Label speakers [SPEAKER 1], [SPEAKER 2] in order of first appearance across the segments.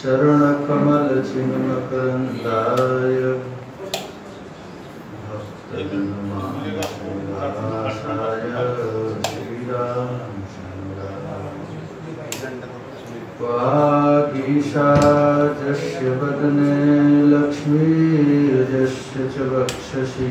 [SPEAKER 1] चरणकमलचिन्मकरन्दाय भक्तजनमानसाय। श्रीरामचन्द्रागीशाजस्य वदने लक्ष्मीर्यस्य च वक्षसि।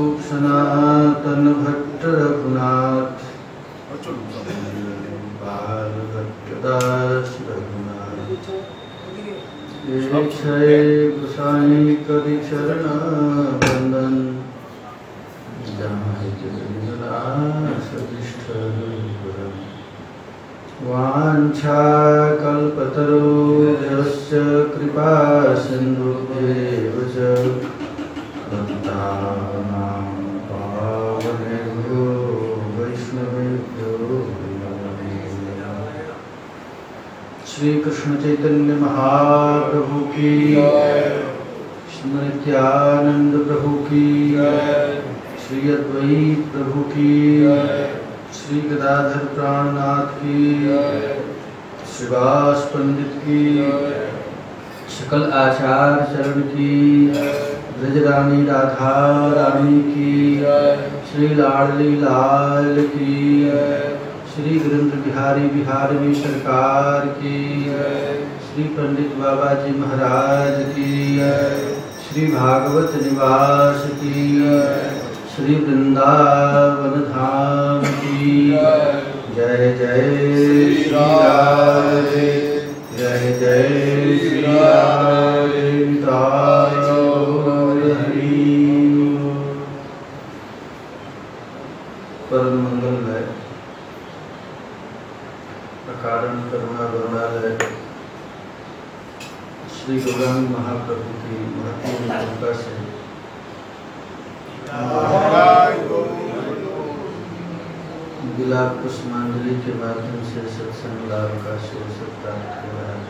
[SPEAKER 1] बिहारी बिहार में सरकार की श्री पंडित बाबा जी महाराज की श्री भागवत निवास की श्री वृंदावन धाम की जय जय श्री राधे जय जय श्री राधे ताय हरि परम मंगलमय अकारण करुणा करुणालय श्री गौरांग महाप्रभु की महत्वपूर्ण कृपा से गुलाब पुष्पांजलि के माध्यम से सत्संग लाभ का अवसर प्राप्त हो रहा है।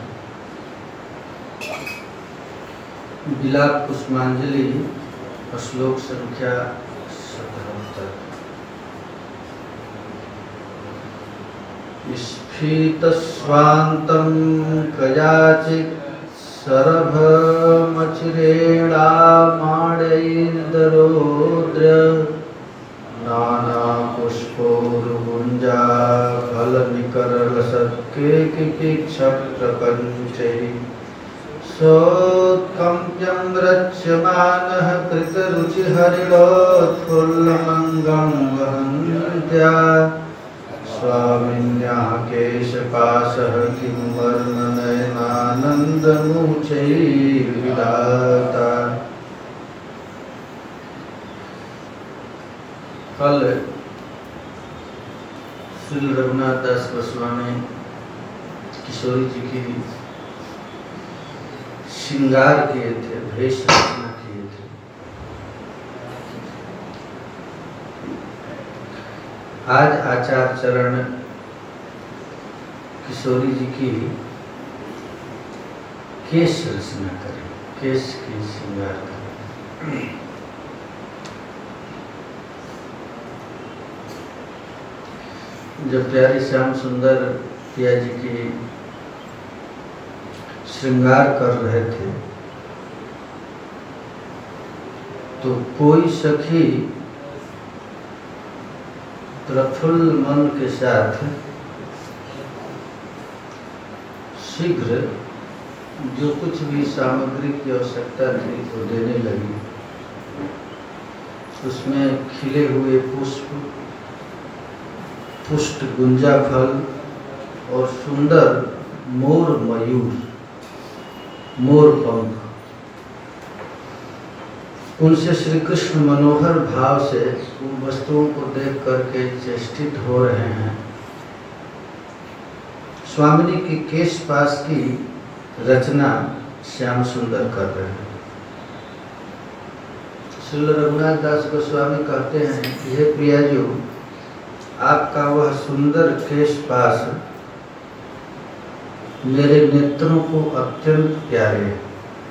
[SPEAKER 1] गुलाब पुष्पांजलि श्लोक संख्या सतहत्तर स्फीतस्वान्तं कयाचित् सरभमचिरेणामाणैर्दरोद्र नानापुष्पोरुगुञ्जा फलनिकरलसत्केकिक्षप्रपञ्चैः सोत्कम्प्यं रच्यमानः कृतरुचिहरिणोत्फुल्लमङ्गं वहन्त्या। स्वामिन्याः केशपाशः किं वर्णनयनानन्दमुचैर्विदाता। श्री रघुनाथ दास गोस्वामी किशोरी जी की श्रृंगार किए थे, भेष रचना किए थे। आज आचार्य चरण किशोरी जी की केश रचना करें, केश की श्रृंगार करें। जब प्यारी श्याम सुंदर पिया जी की श्रृंगार कर रहे थे तो कोई सखी प्रफुल्ल मन के साथ शीघ्र जो कुछ भी सामग्री की आवश्यकता थी वो देने लगी। उसमें खिले हुए पुष्प पुष्ट गुंजा फल और सुंदर मोर मयूर, मोर पंख। उनसे श्री कृष्ण मनोहर भाव से उन वस्तुओं को देख करके चेष्टित हो रहे हैं। स्वामिनी की केश पास की रचना श्याम सुंदर कर रहे हैं। श्री रघुनाथ दास गोस्वामी कहते हैं कि, हे प्रियाजू आपका वह सुंदर केश पास मेरे नेत्रों को अत्यंत प्यारे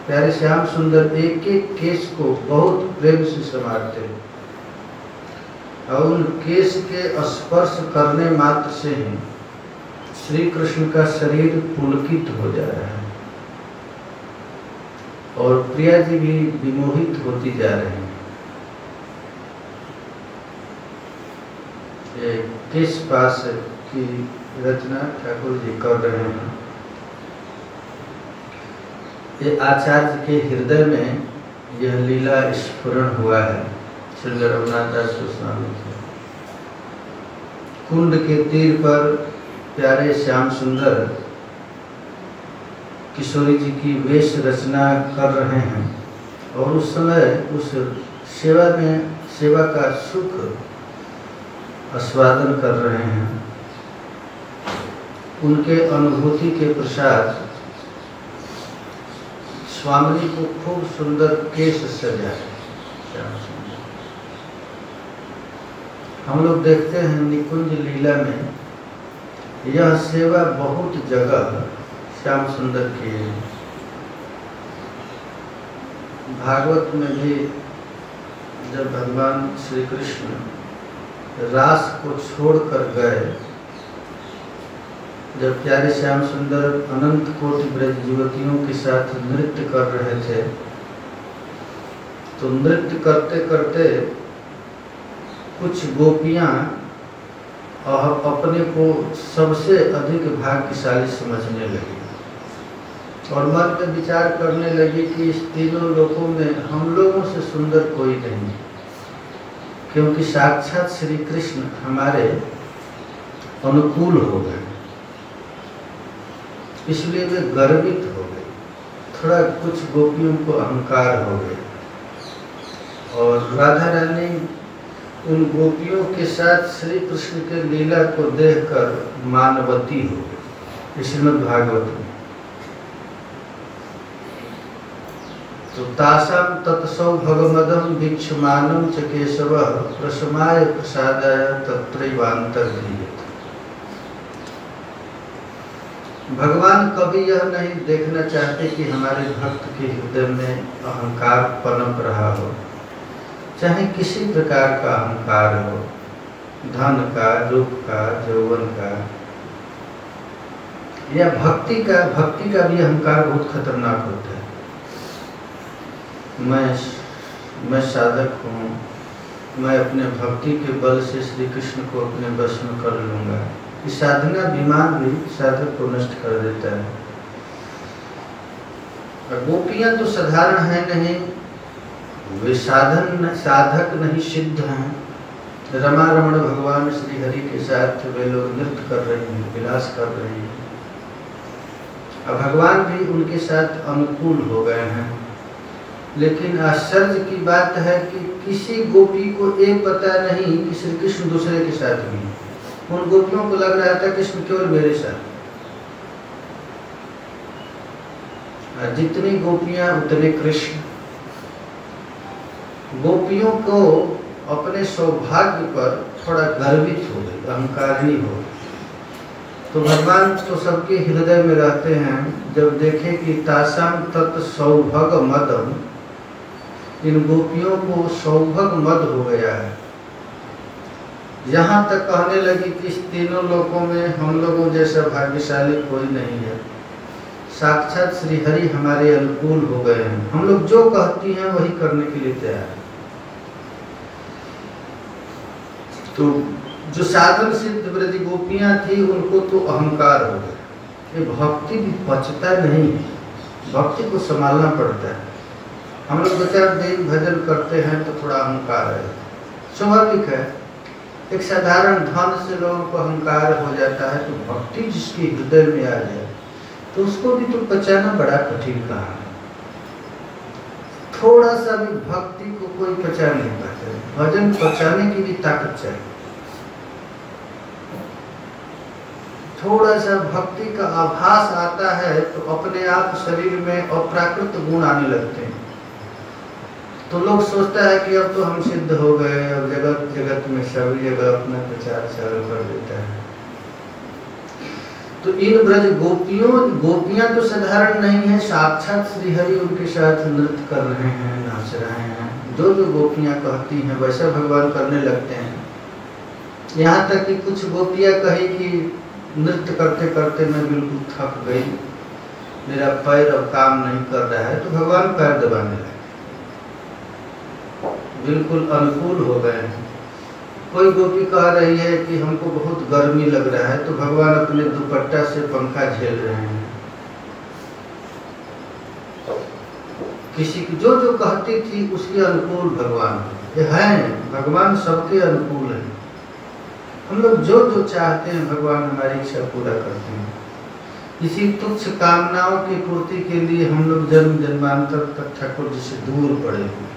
[SPEAKER 1] प्यारे श्याम सुंदर, एक एक केस को बहुत प्रेम से संभालते और उन केस के स्पर्श करने मात्र से ही श्री कृष्ण का शरीर पुलकित हो जा रहा है। और प्रिया जी भी विमोहित होती जा रही हैं। किस पास की रचना ठाकुर जी कर रहे हैं? ये आचार्य के हृदय में यह लीला स्फुरण हुआ है। श्री रघुनाथ दास गोस्वामी से कुंड के तीर पर प्यारे श्याम सुंदर किशोरी जी की वेश रचना कर रहे हैं और उस समय उस सेवा में सेवा का सुख आस्वादन कर रहे हैं। उनके अनुभूति के प्रसाद स्वामी को खूब सुंदर केस सजा हम लोग देखते हैं निकुंज लीला में यह सेवा बहुत जगह श्याम सुंदर की भागवत में भी जब भगवान श्री कृष्ण रास को छोड़कर गए। जब प्यारे श्याम सुंदर अनंत कोटि ब्रज युवतियों के साथ नृत्य कर रहे थे तो नृत्य करते करते कुछ गोपियाँ अपने को सबसे अधिक भाग्यशाली समझने लगी और मन में विचार करने लगी कि इस तीनों लोगों में हम लोगों से सुंदर कोई नहीं। क्योंकि साक्षात श्री कृष्ण हमारे अनुकूल हो गए। इसलिए वे गर्वित हो गए। थोड़ा कुछ गोपियों को अहंकार हो गए। और राधा रानी उन गोपियों के साथ श्री कृष्ण के लीला को देखकर मानवती हो गई श्रीमद भागवत में तो तासाम च केशव प्रसमाय तत्रैवांतर भगवान कभी यह नहीं देखना चाहते कि हमारे भक्त के हृदय में अहंकार पनप रहा हो, चाहे किसी प्रकार का अहंकार हो, धन का, रूप का, यौवन का। या भक्ति का भक्ति का भी अहंकार बहुत खतरनाक होता है। मैं मैं साधक हूँ। मैं अपने भक्ति के बल से श्री कृष्ण को अपने बस में कर लूँगा। इस साधना विमान भी साधक को नष्ट कर देता है। और गोपियाँ तो साधारण है नहीं। वे साधन साधक नहीं, सिद्ध हैं। रमा रमण भगवान श्री हरि के साथ वे लोग नृत्य कर रहे हैं, विलास कर रहे हैं। अब भगवान भी उनके साथ अनुकूल हो गए हैं। लेकिन आश्चर्य की बात है कि किसी गोपी को ये पता नहीं कि श्री कृष्ण दूसरे के साथ भी उन गोपियों को लग रहा था कृष्ण केवल मेरे साथ। जितनी गोपियाँ, उतने कृष्ण। गोपियों को अपने सौभाग्य पर थोड़ा गर्वित हो गई अहंकारी हो तो भगवान तो सबके हृदय में रहते हैं, जब देखे कि तासाम तत् सौभग मदम इन गोपियों को सौभग मद हो गया है। यहाँ तक कहने लगी कि इस तीनों लोगों में हम लोगों जैसा भाग्यशाली कोई नहीं है। साक्षात श्री हरि हमारे अनुकूल हो गए हैं। हम लोग जो कहती हैं वही करने के लिए तैयार हैं। तो जो साधन सिद्ध ब्रज गोपियाँ थी, उनको तो अहंकार हो गया। ये भक्ति भी पचता नहीं भक्ति को संभालना पड़ता है। हम लोग बेचार दिन भजन करते हैं तो थोड़ा अहंकार है। स्वाभाविक है। एक साधारण धन से लोगों को अहंकार हो जाता है तो भक्ति जिसके हृदय में आ जाए तो उसको भी तो पचाना बड़ा कठिन कहा है। थोड़ा सा भी भक्ति को कोई पचा नहीं पाता है। भजन पचाने की भी ताकत चाहिए। थोड़ा सा भक्ति का आभास आता है तो अपने आप शरीर में अप्राकृत गुण आने लगते हैं। तो लोग सोचता है कि अब तो हम सिद्ध हो गए, अब जगत जगत में सभी जगह अपना प्रचार चालू कर देता है। तो इन ब्रज गोपियों, गोपियाँ तो साधारण नहीं है, साक्षात श्री हरि उनके साथ नृत्य कर रहे हैं, नाच रहे हैं। जो जो गोपियाँ कहती हैं वैसा भगवान करने लगते हैं। यहाँ तक कि कुछ गोपियाँ कही कि नृत्य करते करते मैं बिल्कुल थक गई, मेरा पैर अब काम नहीं कर रहा है तो भगवान पैर दबाने लगे। बिल्कुल अनुकूल हो गए हैं। कोई गोपी कह रही है कि हमको बहुत गर्मी लग रहा है तो भगवान अपने दुपट्टा से पंखा झेल रहे हैं। किसी की जो जो कहती थी, उसके अनुकूल भगवान ये है, भगवान सबके अनुकूल है। हम लोग जो जो चाहते हैं, भगवान हमारी इच्छा पूरा करते हैं। इसी तुच्छ कामनाओं की पूर्ति के लिए हम लोग जन्म जन्मांतर तक ठाकुर जी से दूर पड़े हुए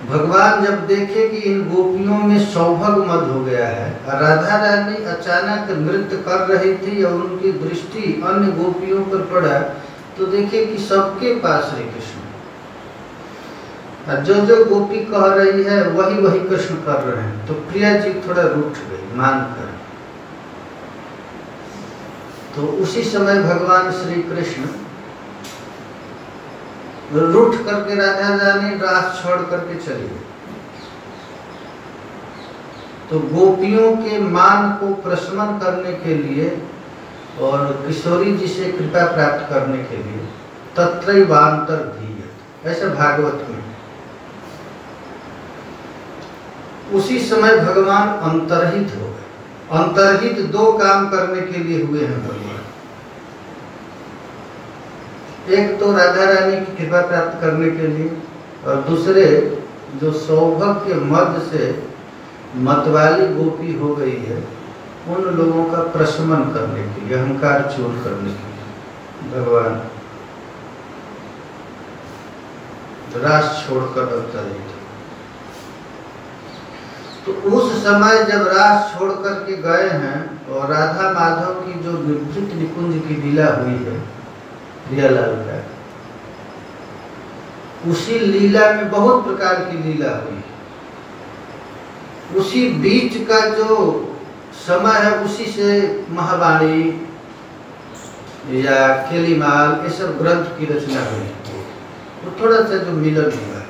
[SPEAKER 1] भगवान जब देखे कि इन गोपियों में सौभग मद हो गया है, राधा रानी अचानक नृत्य कर रही थी और उनकी दृष्टि अन्य गोपियों पर पड़ा तो देखे कि सबके पास श्री कृष्ण जो जो गोपी कह रही है, वही वही कृष्ण कर रहे हैं। तो प्रिया जी थोड़ा रूठ गई मान कर। तो उसी समय भगवान श्री कृष्ण रूठ करके राधा रानी रास छोड़ करके चली तो गोपियों के मान को प्रशमन करने के लिए और किशोरी जी से कृपा प्राप्त करने के लिए धीयत ऐसा भागवत में। उसी समय भगवान अंतरहित हो गए। अंतरहित दो काम करने के लिए हुए हैं भगवान। एक तो राधा रानी की कृपा प्राप्त करने के लिए और दूसरे जो सौभग के मध्य से मतवाली गोपी हो गई है, उन लोगों का प्रशमन करने के लिए, अहंकार चोर करने के लिए। भगवान, रास छोड़कर अवतरित तो उस समय जब रास छोड़ करके गए हैं और राधा माधव की जो निवृत्त निकुंज की लीला हुई है प्रियालाल का उसी लीला में बहुत प्रकार की लीला हुई। उसी बीच का जो समय है, उसी से महावाणी या केलीमाल ये सब ग्रंथ की रचना हुई। तो थोड़ा सा जो मिलन हुआ।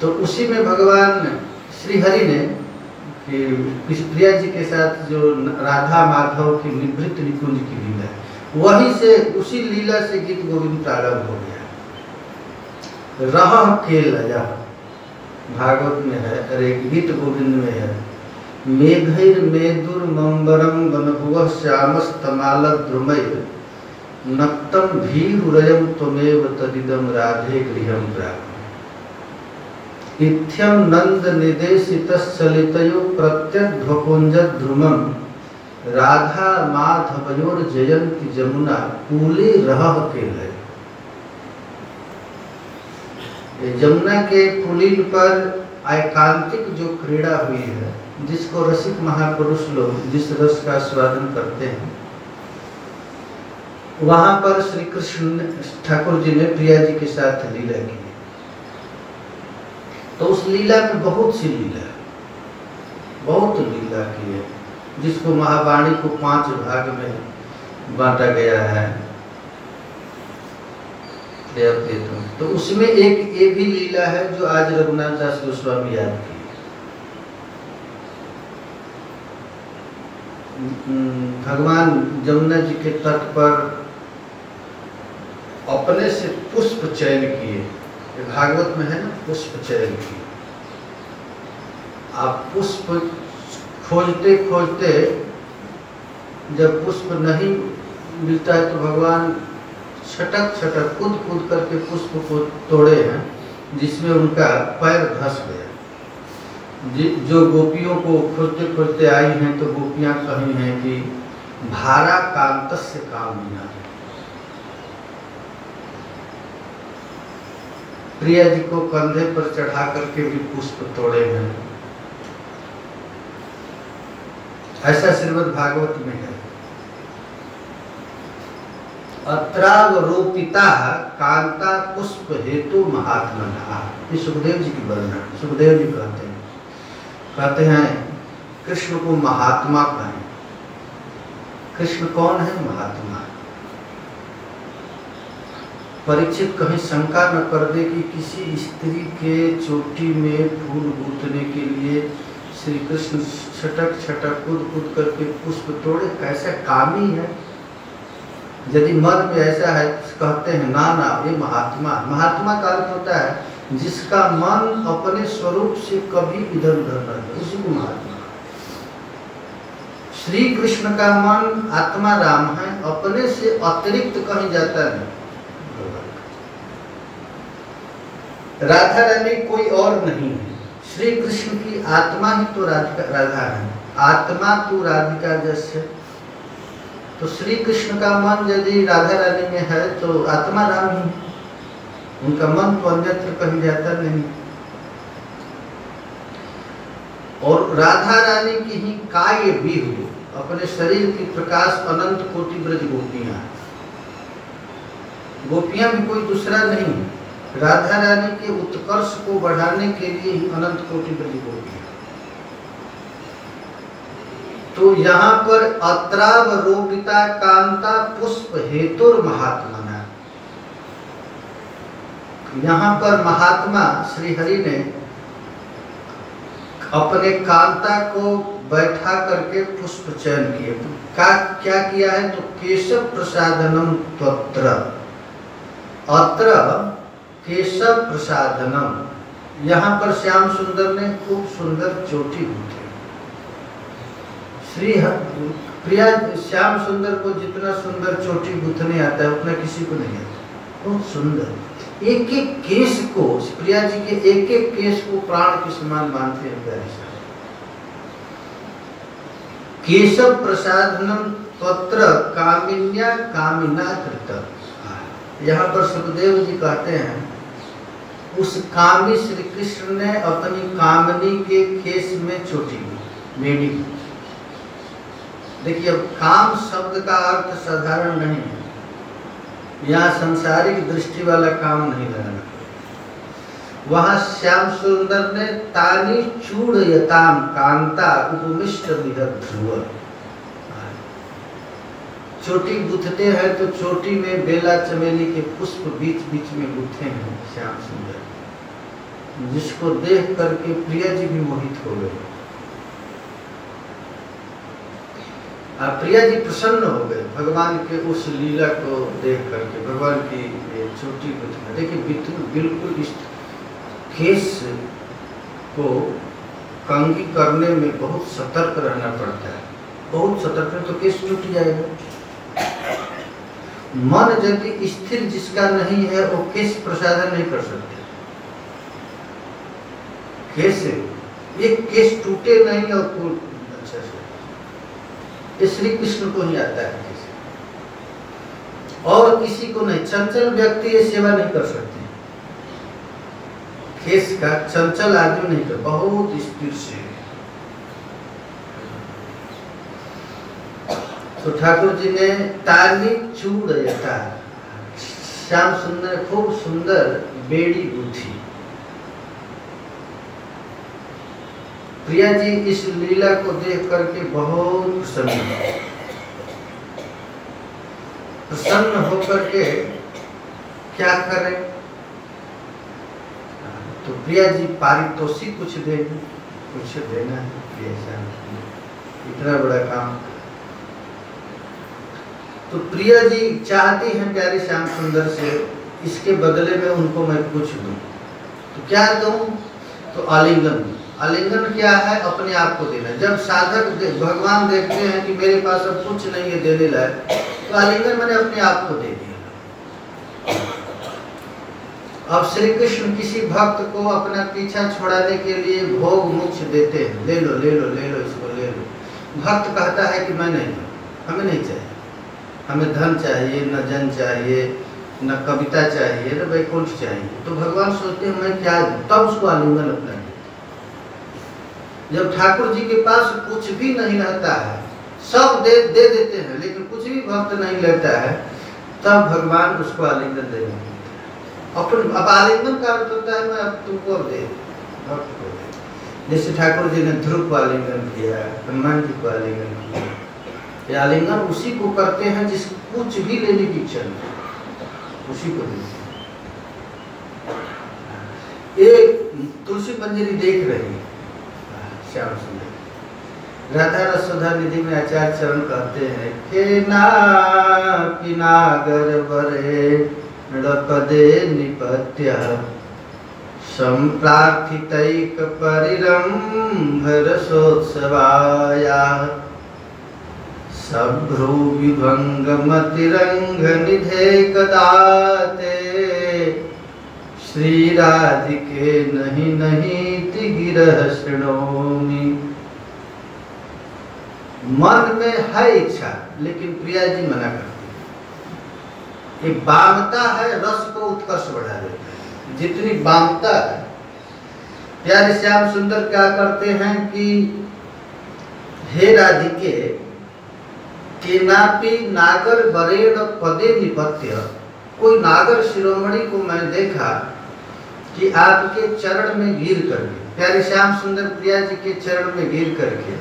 [SPEAKER 1] तो उसी में भगवान श्री हरि ने कि प्रिया जी के साथ जो राधा माधव की निवृत्त निकुंज की लीला है, वहीं से उसी लीला से गीत गोविंद प्रारंभ हो गया। रह खेल अजा भागवत में है, अरे गीत गोविंद में है। मेघर मेदुर मंबरम वनभुव श्यामस्तमाल द्रुमय, नक्तम भीरुरयम त्वमेव तदिदम राधे गृहम प्राप्त इथ्यम नंद निदेशितश्चलितयो प्रत्यध्वपुंज ध्रुमम राधा माधवयोर जयंती जमुना, कूले रह के लय जमुना के कुलीन पर एकांतिक जो क्रीड़ा हुई है, जिसको रसिक महापुरुष लोग, जिस रस का स्वादन करते हैं, वहाँ पर श्री कृष्ण ठाकुर जी ने प्रिया जी के साथ लीला की। तो उस लीला में बहुत सी लीला बहुत लीला की है, जिसको महावाणी को पाँच भाग में बांटा गया है। तो उसमें एक ये भी लीला है जो आज रघुनाथ दास गोस्वामी याद की भगवान जमुना जी के तट पर अपने से पुष्प चयन किए। भागवत में है ना, पुष्प चयन किए आप पुष्प खोजते खोजते जब पुष्प नहीं मिलता है तो भगवान छटक छटक कूद कूद करके पुष्प को तोड़े हैं, जिसमें उनका पैर धस गया। जो गोपियों को खोजते खोजते आई हैं तो गोपियाँ कही हैं कि भारा कांत से काम बिना प्रिया जी को कंधे पर चढ़ा करके भी पुष्प तोड़े हैं। ऐसा श्रीमद भागवत में है। अत्रावरोपिता कांता पुष्प हेतु महात्मा ये सुखदेव जी की वर्णना सुखदेव जी कहते हैं। कहते हैं, कृष्ण को महात्मा कहें। कृष्ण कौन है महात्मा? परीक्षित कहीं शंका न कर दे कि किसी स्त्री के चोटी में फूल गूंथने के लिए श्री कृष्ण छटक छटक कूद कूद करके पुष्प तोड़े, कैसा कामी है? यदि मन में ऐसा है, कहते हैं ना ना ये महात्मा महात्मा का अर्थ होता है, जिसका मन अपने स्वरूप से कभी इधर उधर न है उसी को महात्मा। श्री कृष्ण का मन आत्मा राम है, अपने से अतिरिक्त कहीं जाता नहीं। राधा रानी कोई और नहीं है। श्री कृष्ण की आत्मा ही तो राधिका राधा है। आत्मा तो राधिका जैसे। तो श्री कृष्ण का मन यदि राधा रानी में है तो आत्मा राम ही उनका मन तो अन्यत्र कहीं जाता नहीं। और राधा रानी की ही काय भी हुई अपने शरीर की प्रकाश अनंत कोटि ब्रज गोपियाँ। गोपियाँ भी कोई दूसरा नहीं राधा रानी के उत्कर्ष को बढ़ाने के लिए ही अनंत कोटि ब्रज गोपियाँ तो यहाँ पर अत्रावरोपिता कांता पुष्प हेतुर महात्मा यहाँ पर महात्मा श्री हरि ने अपने कांता को बैठा करके पुष्प चयन किए। का, क्या किया है? तो केशव प्रसादनम तत्र। अत्र केशव प्रसादनम। यहाँ पर श्याम सुंदर ने खूब सुंदर चोटी गूंथी। श्री प्रिया, श्याम सुंदर को जितना सुंदर चोटी गुथने आता है, उतना किसी को नहीं आता। बहुत सुंदर। एक एक केस को, प्रिया जी के एक एक केस को प्राण के समान मानते हैं प्यारे केशव प्रसादनम पत्र कामिन्या कामिना कृत। यहाँ पर सुखदेव जी कहते हैं उस कामी श्री कृष्ण ने अपनी कामनी के केस में चोटी मेडी देखिए, अब काम शब्द का अर्थ साधारण नहीं है। यहाँ संसारिक दृष्टि वाला काम नहीं लगाना वहाँ श्याम सुंदर ने तानी चूड़ यताम कांता उपमिष्ट ध्रुव। चोटी गुथते हैं तो चोटी में बेला चमेली के पुष्प बीच बीच में गुथे हैं, श्याम सुंदर। जिसको देख करके प्रिया जी भी मोहित हो गए। प्रिया जी प्रसन्न हो गए, भगवान के उस लीला को देख करके, भगवान की छोटी को देखिए, बिल्कुल इस केस को कंगी करने में बहुत सतर्क रहना पड़ता है। बहुत सतर्क तो केस टूट जाएगा। मन यदि स्थिर जिसका नहीं है, वो केस प्रसादन नहीं कर सकते। केस एक केस टूटे नहीं और अच्छा से ये श्री कृष्ण को ही आता है और किसी को नहीं, चंचल व्यक्ति ये सेवा नहीं कर सकते। खेस का चंचल आदमी नहीं कर बहुत स्थिर से। तो ठाकुर जी ने ताली चूड़ यथा श्याम सुंदर, खूब सुंदर बेड़ी उठी प्रिया जी इस लीला को देख करके बहुत प्रसन्न प्रसन्न होकर के क्या करें? तो प्रिया जी पारितोषिक कुछ देंगे कुछ देना है, प्रिया इतना बड़ा काम तो प्रिया जी चाहती हैं प्यारे श्याम सुंदर से इसके बदले में उनको मैं कुछ दूँ। तो क्या दूँ? तो आलिंगन आलिंगन क्या है? अपने आप को देना। जब साधक दे, भगवान देखते हैं कि मेरे पास अब कुछ नहीं है देने लायक तो आलिंगन मैंने अपने आप को दे दिया। अब श्री कृष्ण किसी भक्त को अपना पीछा छोड़ाने के लिए भोग मुक्ष देते हैं। ले लो ले लो ले लो इसको ले लो। भक्त कहता है कि मैं नहीं हमें नहीं चाहिए। हमें धन चाहिए, न जन चाहिए, न कविता चाहिए, न वैकुंठ चाहिए। तो भगवान सोचते हैं, मैं क्या तब उसको आलिंगन अपना जब ठाकुर जी के पास कुछ भी नहीं रहता है, सब दे दे देते हैं, लेकिन कुछ भी भक्त नहीं लेता है, तब भगवान उसको आलिंगन दे अपन, अब आलिंगन का अर्थ होता है, मैं अब तुमको दे भक्त को दे। जैसे ठाकुर जी ने ध्रुव को आलिंगन किया, हनुमान जी को आलिंगन किया ये आलिंगन उसी को करते हैं जिस कुछ भी लेने की इच्छा नहीं उसी को देते ये तुलसी मंजरी देख रही है। श्याम सुंदर। राधा रसोधा निधि में आचार्य चरण कहते हैं के ना पिनागर बरे पदे निपत्य, संप्रार्थितैक परिरंभ रसोत्सवाया। सभ्रू विभंग मतिरंग निधे कदाते श्री राधिके नहीं नहीं गिरह श्रृणोमी मन में है इच्छा, लेकिन प्रिया जी मना करती है। बामता है, रस को उत्कर्ष बढ़ा देता है। जितनी बामता है, प्यारे श्याम सुंदर क्या करते हैं कि हे राधिके केनापि नागर बरेण पदे निपत्य कोई नागर शिरोमणि को मैं देखा कि आपके चरण में गिर करके प्यारे श्याम सुंदर प्रिया जी के चरण में गिर करके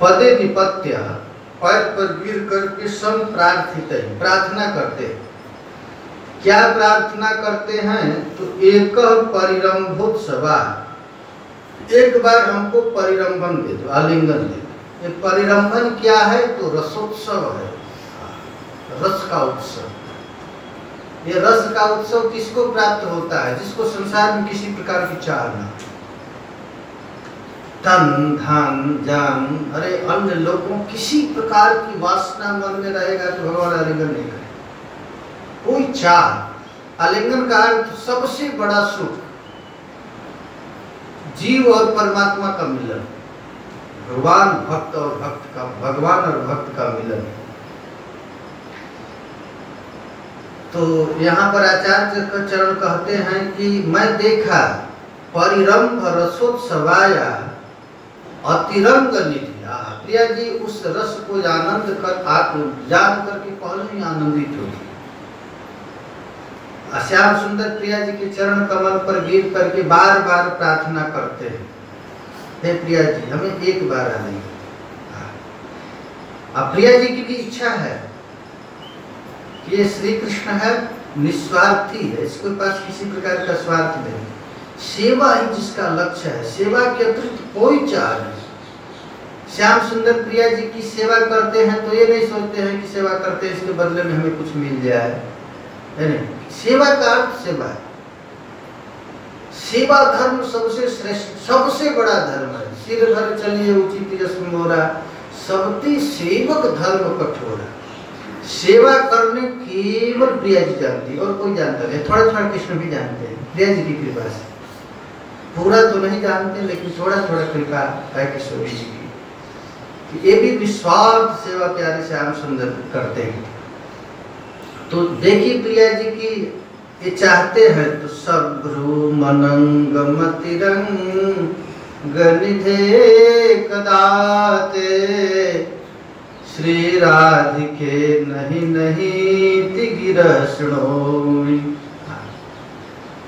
[SPEAKER 1] पदे निपत्य पैर पर गिर करके सम प्रार्थित प्रार्थना करते क्या प्रार्थना करते हैं? तो एक परिरंभुत सभा एक बार हमको परिरंभन दे दो, आलिंगन दे दो। ये परिरंभन क्या है? तो रसोत्सव है। रस का उत्सव। ये रस का उत्सव किसको प्राप्त होता है? जिसको संसार में किसी प्रकार की चाह ना तन धन, जन, अरे अन्य लोगों किसी प्रकार की वासना मन में रहेगा तो भगवान आलिंगन नहीं करेगा। कोई चाह आलिंगन का अर्थ सबसे बड़ा सुख, जीव और परमात्मा का मिलन। भगवान भक्त और भक्त का, भगवान और भक्त का मिलन। तो यहाँ पर आचार्य चरण कहते हैं कि मैं देखा, परिरंभ रसोत्सवाया, अतिरंग निधि प्रिया जी, उस रस को आनंद कर, आत्म जान करके पहले ही आनंदित हो श्याम सुंदर प्रिया जी के चरण कमल पर गिर करके बार बार प्रार्थना करते हैं। हे प्रिया जी हमें एक बार आने अब प्रिया जी की भी इच्छा है कि ये श्री कृष्ण है, निस्वार्थी है, इसके पास किसी प्रकार का स्वार्थ नहीं। सेवा ही जिसका लक्ष्य है, सेवा के अतिरिक्त कोई चाह नहीं। श्याम सुंदर प्रिया जी की सेवा करते हैं तो ये नहीं सोचते हैं कि सेवा करते हैं, इसके बदले में हमें कुछ मिल जाए। है नहीं? सेवा का अर्थ सेवा है। सेवा धर्म सबसे श्रेष्ठ, सबसे बड़ा धर्म है। सिर भर चलिए उचित मोरा सबती सेवक धर्म कठोरा सेवा करने केवल प्रिया जी जानती और कोई जानता नहीं। थोड़ा थोड़ा कृष्ण भी जानते हैं प्रिया जी की कृपा से। पूरा तो नहीं जानते, लेकिन थोड़ा थोड़ा कृपा है किशोरी जी की। ये भी निस्वार्थ सेवा प्यारे श्याम सुंदर करते हैं। तो देखिए प्रिया जी की ये चाहते हैं तो सभ्रु मनंग मतिरंग कदाते। श्री राधिके नहीं नहीं तिगिर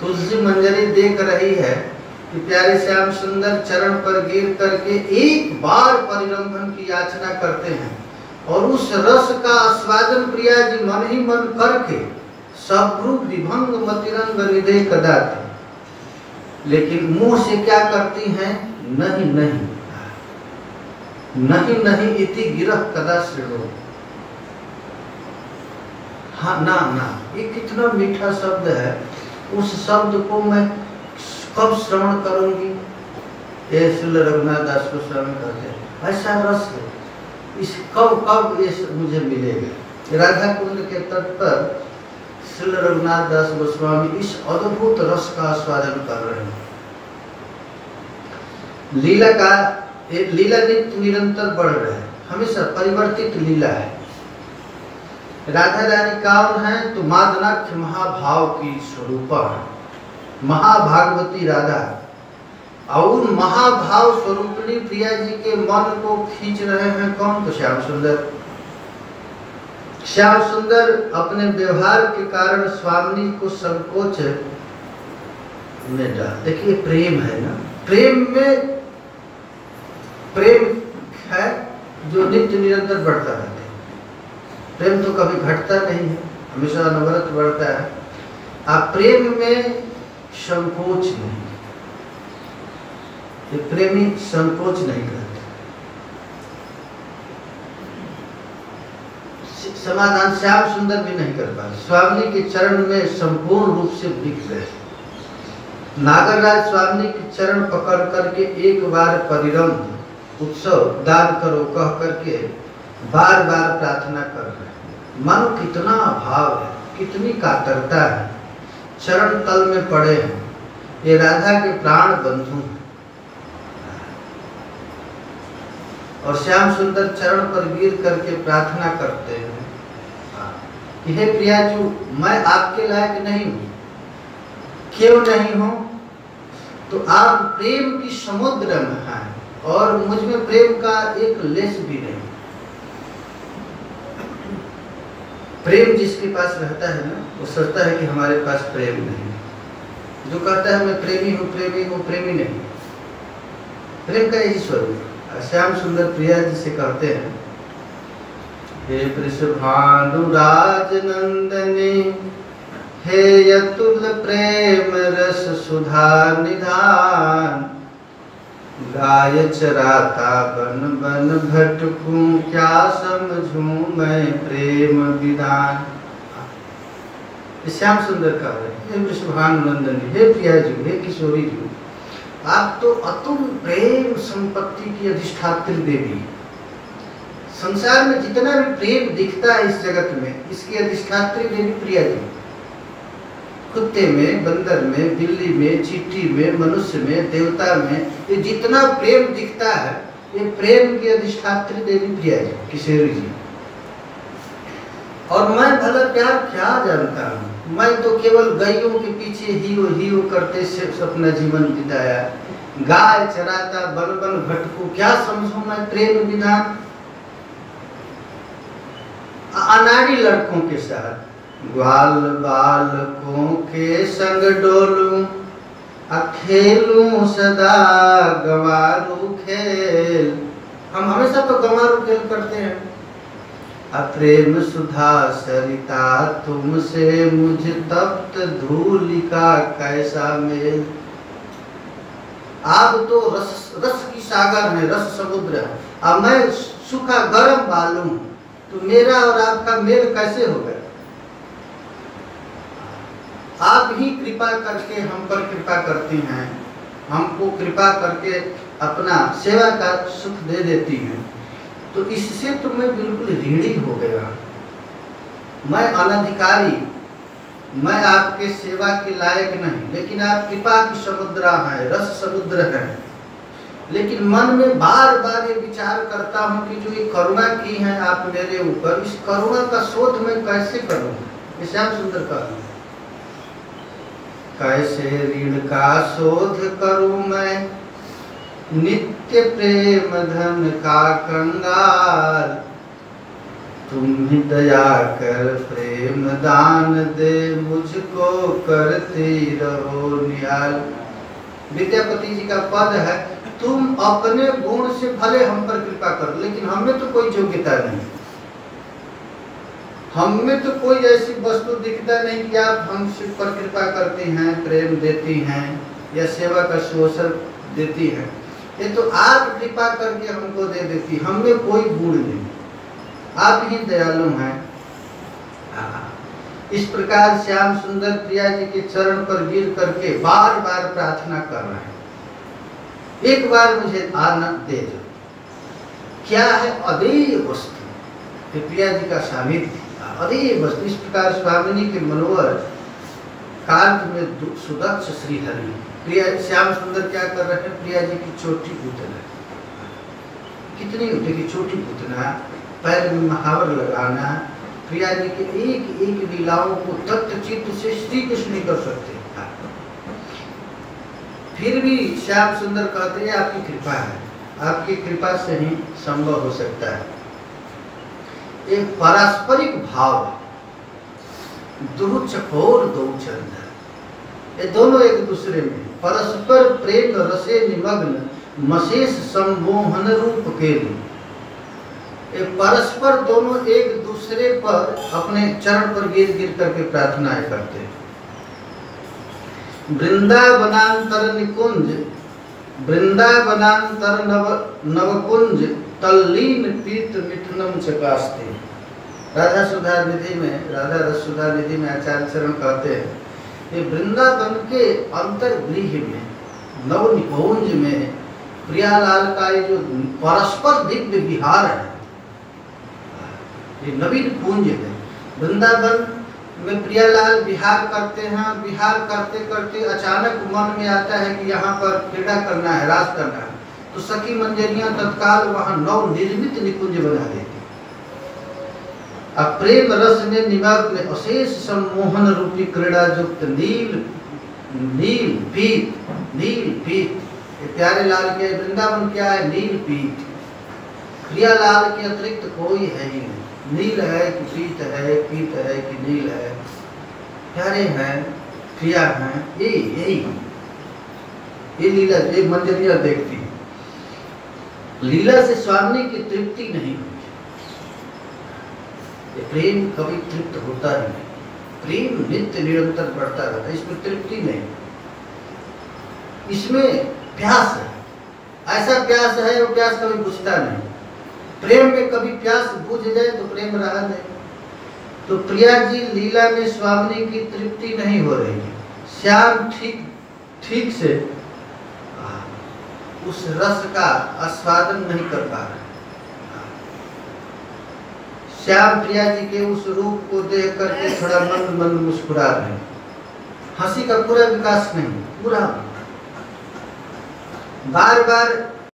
[SPEAKER 1] तुलसी मंजरी देख रही है कि प्यारे श्याम सुंदर चरण पर गिर करके एक बार परिरंभन की याचना करते हैं और उस रस का आस्वादन प्रिया जी मन ही मन करके सभ्रु विभंग मतिरंग निधे कदाते लेकिन मुँह से क्या करती हैं? नहीं नहीं। नहीं नहीं, इति गिरह कदा श्रेणो हाँ ना ना। ये कितना मीठा शब्द है। उस शब्द को मैं कब श्रवण करूँगी? ये श्री रघुनाथ दास गोस्वामी कहते हैं ऐसा रस इस कब कब ये मुझे मिलेगा? राधा कुंड के तट पर श्री रघुनाथ दास गोस्वामी इस अद्भुत रस का आस्वादन कर रहे हैं। लीला का लीला नित्य निरंतर बढ़ रहा है। हमेशा परिवर्तित लीला है। राधा रानी कौन है तो मादनाख्य महाभाव की स्वरूप महाभागवती राधा। और महाभाव स्वरूपणी प्रिया जी के मन को खींच रहे हैं कौन? तो श्याम सुंदर। श्याम सुंदर अपने व्यवहार के कारण स्वामी को संकोच में डाल देखिए, प्रेम है ना? प्रेम में प्रेम है जो नित्य निरंतर बढ़ता रहता है। प्रेम तो कभी घटता नहीं है, हमेशा अनवरत बढ़ता है। आप प्रेम में संकोच नहीं। ये प्रेमी संकोच नहीं करते। समाधान श्याम सुंदर भी नहीं कर पाए। स्वामी के चरण में संपूर्ण रूप से बिक गए। नागरराज स्वामी के चरण पकड़ करके एक बार परिरम उत्सव, दान करो, कह करके बार बार प्रार्थना कर रहे मन कितना अभाव है, कितनी कातरता है। चरण तल में पड़े हैं। ये राधा के प्राण बंधु और श्याम सुंदर चरण पर गिर करके प्रार्थना करते हैं। कि हे प्रियाजू, मैं आपके लायक नहीं हूँ। क्यों नहीं हूँ? तो आप प्रेम की समुद्र में हैं और मुझमें प्रेम का एक लेस भी नहीं। प्रेम जिसके पास रहता है ना, वो सोचता है कि हमारे पास प्रेम नहीं जो कहता है, मैं प्रेमी हूँ प्रेमी हूँ, प्रेमी नहीं प्रेम का यही स्वरूप श्याम सुंदर प्रिया जी से कहते हैं हे वृषभानुराज नंदनी हे यतुल प्रेम रस सुधा निधान गाय चराता बन बन भटकू क्या समझू मैं प्रेम विधान। श्याम सुंदर रहे हे वृषभान नंदनी हे प्रिया जी हे किशोरी जी, आप तो अतुल प्रेम संपत्ति की अधिष्ठात्री देवी संसार में जितना भी प्रेम दिखता है इस जगत में, इसकी अधिष्ठात्री देवी प्रिया जी कुत्ते में, बंदर में, बिल्ली में, चीटी में, मनुष्य में, देवता में, ये जितना प्रेम दिखता है, ये प्रेम की अधिष्ठात्री देवी प्रिया जी किशोरी जी। और मैं भला प्यार क्या जानता हूँ? मैं तो केवल गायों के पीछे ही वो ही वो करते से अपना जीवन बिताया। गाय चराता बन बन भटकू क्या समझू मैं प्रेम विधान अनाड़ी लड़कों के साथ। ग्वाल बालकों के संग डोलू खेलू सदा गवारू खेल। हम हमेशा तो गंवारू खेल करते हैं। अप्रेम सुधा सरिता, तुमसे मुझ तप्त धूलि का कैसा मेल? आप तो रस रस की सागर है रस समुद्र अब मैं सूखा, गर्म बालू। हूँ तो मेरा और आपका मेल कैसे होगा आप ही कृपा करके हम पर कृपा करती हैं। हमको कृपा करके अपना सेवा का सुख दे देती हैं। तो इससे तो मैं बिल्कुल ऋणी हो गया। मैं अनधिकारी। मैं आपके सेवा के लायक नहीं, लेकिन आप कृपा की समुद्रा है, रस समुद्र है। लेकिन मन में बार बार ये विचार करता हूँ कि जो ये करुणा की है आप मेरे ऊपर, इस करुणा का शोध मैं कैसे करूँ? श्याम सुंदर का कैसे ऋण का शोध करूँ मैं? नित्य प्रेम धन का कंगाल, तुम ही दया कर प्रेम दान दे, मुझको करती रहो निहाल। विद्यापति जी का पद है तुम अपने गुण से भले हम पर कृपा करो, लेकिन हमें तो कोई योग्यता नहीं। हम तो कोई ऐसी वस्तु दिखता नहीं कि आप हमसे पर कृपा करती हैं, प्रेम देती हैं, या सेवा का शोषण देती हैं। ये तो आप कृपा करके हमको दे देती हम कोई गुण नहीं। आप ही दयालु हैं। इस प्रकार श्याम सुंदर प्रिया जी के चरण पर गिर करके बार बार प्रार्थना कर रहे हैं। एक बार मुझे आनंद दे दो। क्या है अदेय वस्तु? कि प्रिया जी का सामिध्य अदेय वस्तु। इस प्रकार स्वामिनी के मनोहर कांत में सुदक्ष श्रीहरि प्रिया, श्याम सुंदर क्या कर रहे हैं? प्रिया जी की छोटी पुतना कितनी देखिए छोटी पुतना पैर में महावर लगाना। प्रिया जी के एक एक लीलाओं को तत्व चित्त से श्री कृष्ण कर सकते। फिर भी श्याम सुंदर कहते हैं, आपकी कृपा है। आपकी कृपा से ही संभव हो सकता है। एक पारस्परिक भाव दो चकोर दो चंद ये दोनों एक दूसरे में परस्पर प्रेम रसे निमग्न, मशेष सम्मोहन रूप के ये परस्पर दोनों एक दूसरे पर अपने चरण पर गिर गिर करके प्रार्थनाएँ करते हैं। वृंदावनांतर निकुंज वृंदावनांतर नव नवकुंज तल्लीन पीत मिथुनम चकास्ते राधा सुधा निधि में राधा रस सुधा निधि में आचार्य चरण कहते हैं, ये वृंदावन के अंतर्गृह में नव निकुंज में, प्रियालाल का ये जो परस्पर दिव्य विहार है, ये नवीन कुंज है। वृंदावन में प्रियालाल बिहार करते हैं। बिहार करते करते अचानक मन में आता है कि यहाँ पर क्रीड़ा करना है रास करना है। तो सखी मंजरियाँ तत्काल वहाँ नव निर्मित निकुंज बना देती। अब प्रेम रस में निमग्न अशेष सम्मोहन रूपी क्रीड़ा युक्त नील नील पीत नील पीत प्यारे लाल के वृंदावन क्या है? नील पीत प्रिया लाल के अतिरिक्त कोई है ही नहीं। नील है कि पीत है पीत है कि नील है। प्यारे हैं, प्रिया हैं, ये यही ये लीला, ये मंजरिया देखती। लीला से स्वामी की तृप्ति नहीं ये प्रेम कभी तृप्त होता ही नहीं। प्रेम नित्य निरंतर बढ़ता रहता है, इसमें तृप्ति नहीं। इसमें प्यास है। ऐसा प्यास है, वो प्यास कभी बुझता नहीं। प्रेम में कभी प्यास बुझ जाए तो प्रेम रहा नहीं तो प्रिया जी, लीला में स्वामी की तृप्ति नहीं हो रही है। श्याम ठीक ठीक से उस रस का आस्वादन नहीं कर पा रहे श्याम प्रिया जी के उस रूप को देख करके थोड़ा मन मन मुस्कुरा रहे हैं। हँसी का पूरा विकास नहीं, पूरा। बार बार